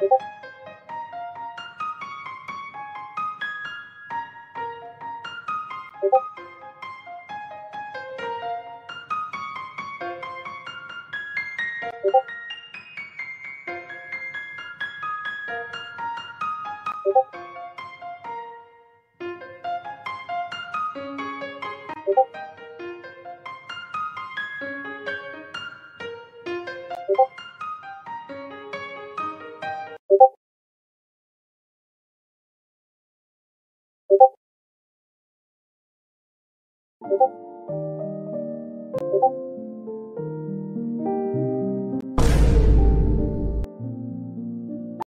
you ここ。ここ。